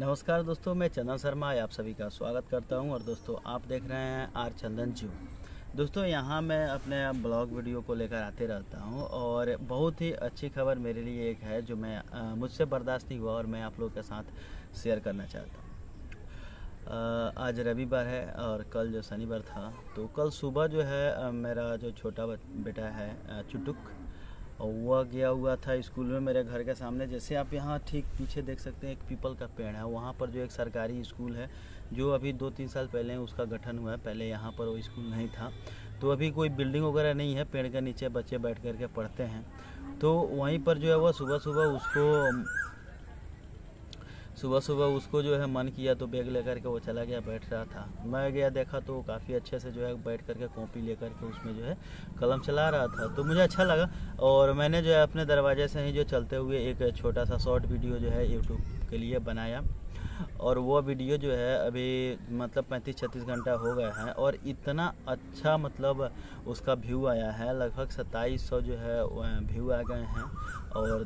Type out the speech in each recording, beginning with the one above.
नमस्कार दोस्तों, मैं चंदन शर्मा आप सभी का स्वागत करता हूँ और दोस्तों, आप देख रहे हैं आर चंदन जी। दोस्तों, यहाँ मैं अपने ब्लॉग वीडियो को लेकर आते रहता हूँ और बहुत ही अच्छी खबर मेरे लिए एक है जो मैं मुझसे बर्दाश्त नहीं हुआ और मैं आप लोगों के साथ शेयर करना चाहता हूँ। आज रविवार है और कल जो शनिवार था तो कल सुबह जो है मेरा जो छोटा बेटा है चुटुक वह गया हुआ था स्कूल में मेरे घर के सामने। जैसे आप यहाँ ठीक पीछे देख सकते हैं, एक पीपल का पेड़ है। वहाँ पर जो एक सरकारी स्कूल है, जो अभी दो तीन साल पहले उसका गठन हुआ है। पहले यहाँ पर वो स्कूल नहीं था। तो अभी कोई बिल्डिंग वगैरह नहीं है, पेड़ के नीचे बच्चे बैठ कर के पढ़ते हैं। तो वहीं पर जो है वह सुबह सुबह उसको सुबह सुबह उसको जो है मन किया तो बैग लेकर के वो चला गया, बैठ रहा था। मैं गया, देखा तो काफ़ी अच्छे से जो है बैठ करके कॉपी लेकर के उसमें जो है कलम चला रहा था। तो मुझे अच्छा लगा और मैंने जो है अपने दरवाजे से ही जो चलते हुए एक छोटा सा शॉर्ट वीडियो जो है यूट्यूब के लिए बनाया और वो वीडियो जो है अभी मतलब पैंतीस छत्तीस घंटा हो गया है और इतना अच्छा मतलब उसका व्यू आया है, लगभग सत्ताईस सौ जो है व्यू आ गए हैं। और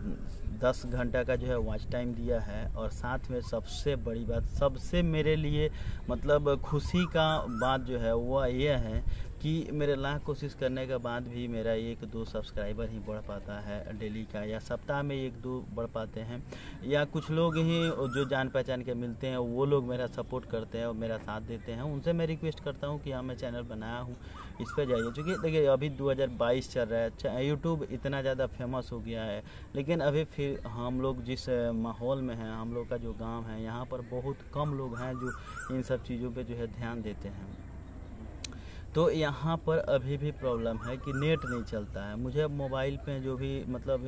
दस घंटा का जो है वॉच टाइम दिया है और साथ में सबसे बड़ी बात, सबसे मेरे लिए मतलब खुशी का बात जो है वह यह है कि मेरे लाख कोशिश करने के बाद भी मेरा एक दो सब्सक्राइबर ही बढ़ पाता है डेली का, या सप्ताह में एक दो बढ़ पाते हैं, या कुछ लोग ही जो जान पहचान के मिलते हैं, वो लोग मेरा सपोर्ट करते हैं और मेरा साथ देते हैं। उनसे मैं रिक्वेस्ट करता हूँ कि हाँ मैं चैनल बनाया हूँ, इस पर जाइए। चूँकि देखिए, अभी 2022 चल रहा है यूट्यूब इतना ज़्यादा फ़ेमस हो गया है, लेकिन अभी फिर हम लोग जिस माहौल में हैं, हम लोग का जो गाँव है, यहाँ पर बहुत कम लोग हैं जो इन सब चीज़ों पर जो है ध्यान देते हैं। तो यहाँ पर अभी भी प्रॉब्लम है कि नेट नहीं चलता है। मुझे मोबाइल पे जो भी मतलब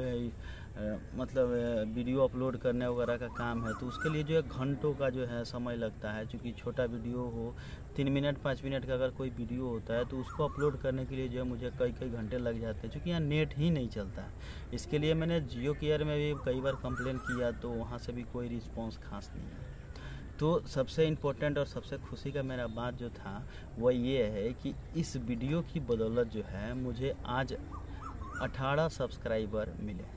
मतलब वीडियो अपलोड करने वगैरह का काम है तो उसके लिए जो है घंटों का जो है समय लगता है। क्योंकि छोटा वीडियो हो, तीन मिनट पाँच मिनट का अगर कोई वीडियो होता है तो उसको अपलोड करने के लिए जो है मुझे कई कई घंटे लग जाते हैं। क्योंकि यहाँ नेट ही नहीं चलता है। इसके लिए मैंने जियो केयर में भी कई बार कंप्लेन किया तो वहाँ से भी कोई रिस्पॉन्स खास नहीं है। तो सबसे इम्पोर्टेंट और सबसे खुशी का मेरा बात जो था, वो ये है कि इस वीडियो की बदौलत जो है, मुझे आज 18 सब्सक्राइबर मिले।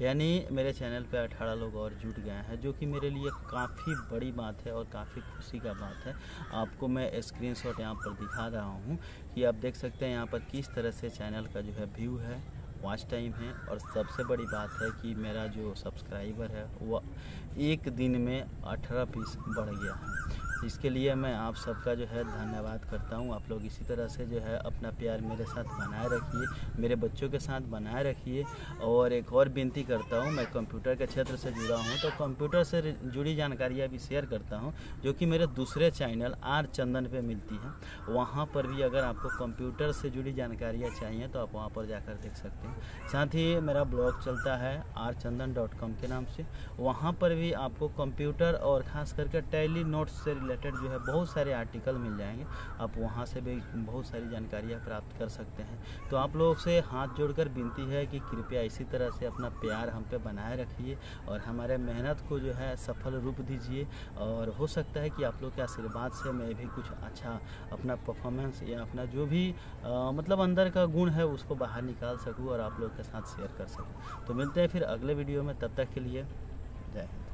यानी मेरे चैनल पे 18 लोग और जुट गए हैं, जो कि मेरे लिए काफ़ी बड़ी बात है और काफ़ी खुशी का बात है। आपको मैं स्क्रीनशॉट यहाँ पर दिखा रहा हूँ कि आप देख सकते हैं यहाँ पर किस तरह से चैनल का जो है व्यू है। वॉच टाइम है और सबसे बड़ी बात है कि मेरा जो सब्सक्राइबर है, वह एक दिन में अठारह पीस बढ़ गया है। इसके लिए मैं आप सबका जो है धन्यवाद करता हूँ। आप लोग इसी तरह से जो है अपना प्यार मेरे साथ बनाए रखिए, मेरे बच्चों के साथ बनाए रखिए। और एक और विनती करता हूँ, मैं कंप्यूटर के क्षेत्र से जुड़ा हूँ तो कंप्यूटर से जुड़ी जानकारियाँ भी शेयर करता हूँ, जो कि मेरे दूसरे चैनल आर चंदन पे मिलती हैं। वहाँ पर भी अगर आपको कंप्यूटर से जुड़ी जानकारियाँ चाहिए तो आप वहाँ पर जाकर देख सकते हैं साथ ही मेरा ब्लॉग चलता है आर चंदन डॉट कॉम के नाम से। वहाँ पर भी आपको कंप्यूटर और ख़ास करके टैली नोट्स से रिलेटेड जो है बहुत सारे आर्टिकल मिल जाएँगे। आप वहाँ से भी बहुत सारी जानकारियाँ प्राप्त कर सकते हैं। तो आप लोगों से हाथ जोड़कर विनती है कि कृपया इसी तरह से अपना प्यार हम पे बनाए रखिए और हमारे मेहनत को जो है सफल रूप दीजिए। और हो सकता है कि आप लोग के आशीर्वाद से मैं भी कुछ अच्छा अपना परफॉर्मेंस या अपना जो भी आ, मतलब अंदर का गुण है उसको बाहर निकाल सकूँ। और आप लोग के साथ शेयर कर सकूँ। तो मिलते हैं फिर अगले वीडियो में, तब तक के लिए जय हिंद।